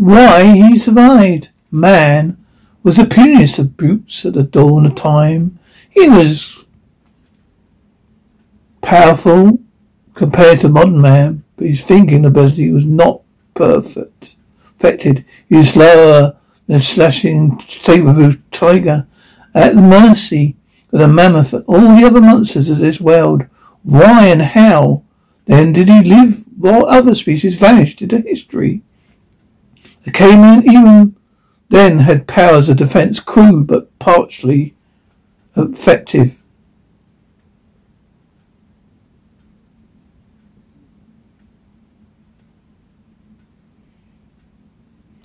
why he survived. Man was the punyest of brutes at the dawn of time. He was powerful compared to modern man, but his thinking ability was not perfect. Affected, he was slower than slashing saber tiger, at the mercy of the mammoth and all the other monsters of this world. Why and how then did he live while other species vanished into history? The even then had powers of defense crude but partially effective.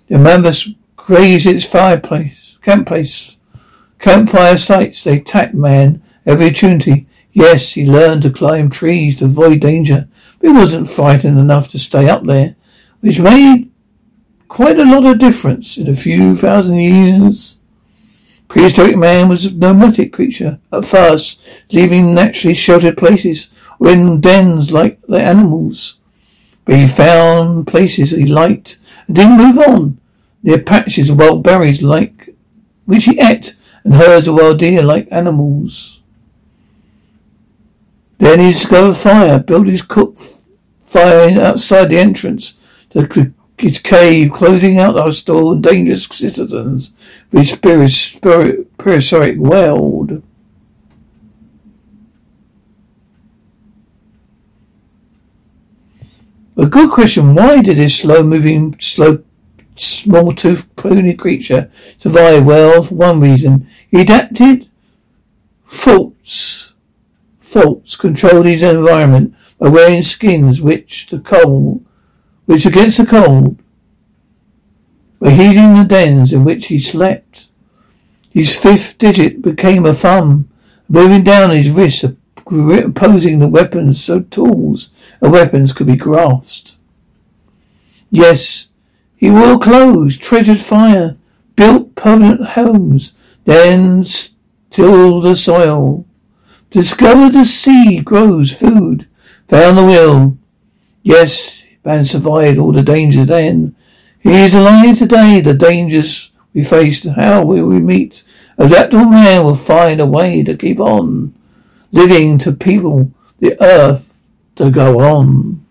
The mammoths grazed its fireplace, camp place, campfire sites. They attacked man every opportunity. Yes, he learned to climb trees to avoid danger, but he wasn't frightened enough to stay up there, which made quite a lot of difference in a few thousand years. Prehistoric man was a nomadic creature at first, leaving naturally sheltered places or in dens like the animals. But he found places he liked and didn't move on. Near patches of wild berries like which he ate and herds of wild deer like animals. Then he discovered fire, built his cook fire outside the entrance to his cave, closing out the hostile and dangerous citizens of his spirit, spirit, prehistoric world. A good question. Why did this slow-moving, slow, small-toothed pony creature survive? Well, for one reason, he adapted. Faults, faults controlled his environment by wearing skins which the cold which against the cold were heating the dens in which he slept. His fifth digit became a thumb, moving down his wrist, opposing the weapons so tools and weapons could be grasped. Yes, he wore clothes, treasured fire, built permanent homes, then tilled the soil, discovered the seed grows food, found the will. Yes, Man survived all the dangers then. He is alive today. The dangers we faced. How will we meet? Adaptable man will find a way to keep on living to people the earth to go on.